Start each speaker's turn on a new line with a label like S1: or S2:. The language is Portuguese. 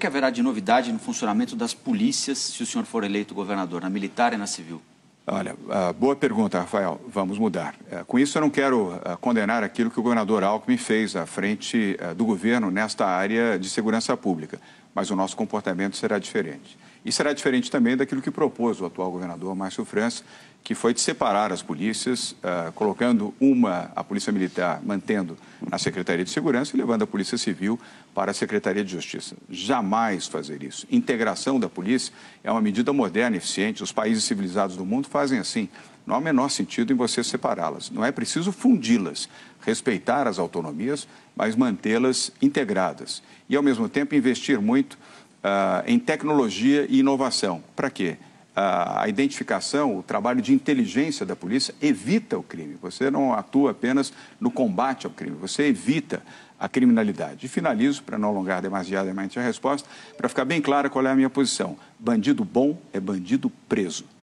S1: que haverá de novidade no funcionamento das polícias se o senhor for eleito governador, na militar e na civil?
S2: Olha, uh, boa pergunta, Rafael. Vamos mudar. Uh, com isso, eu não quero uh, condenar aquilo que o governador Alckmin fez à frente do governo nesta área de segurança pública, mas o nosso comportamento será diferente. E será diferente também daquilo que propôs o atual governador Márcio França, que foi de separar as polícias, uh, colocando uma, a Polícia Militar, mantendo na Secretaria de Segurança e levando a Polícia Civil para a Secretaria de Justiça. Jamais fazer isso. Integração da polícia é uma medida moderna e eficiente. Os países civilizados do mundo fazem assim. Não há o menor sentido em você separá-las. Não é preciso fundi-las, respeitar as autonomias, mas mantê-las integradas. E, ao mesmo tempo, investir muito uh, em tecnologia e inovação. Para quê? Uh, a identificação, o trabalho de inteligência da polícia evita o crime. Você não atua apenas no combate ao crime, você evita a criminalidade. E finalizo, para não alongar demasiadamente a resposta, para ficar bem clara qual é a minha posição. Bandido bom é bandido preso.